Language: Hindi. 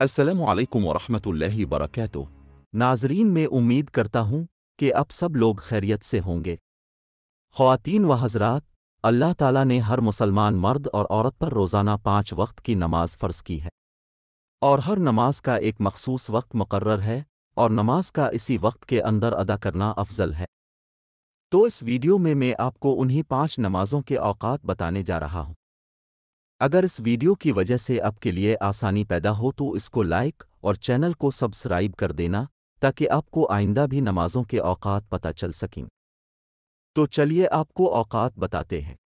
असलकम वरहमतुल्लाहि बरकातुह नाजरीन मैं उम्मीद करता हूँ कि अब सब लोग खैरियत से होंगे ख़वातीन व हजरात अल्लाह ताला ने हर मुसलमान मर्द और औरत पर रोज़ाना पाँच वक्त की नमाज फ़र्ज़ की है और हर नमाज का एक मखसूस वक्त मुकर्रर है और नमाज का इसी वक्त के अंदर अदा करना अफजल है तो इस वीडियो में मैं आपको उन्हीं पाँच नमाज़ों के औकात बताने जा रहा हूँ। अगर इस वीडियो की वजह से आपके लिए आसानी पैदा हो तो इसको लाइक और चैनल को सब्सक्राइब कर देना, ताकि आपको आइंदा भी नमाजों के औकात पता चल सकें। तो चलिए आपको औकात बताते हैं।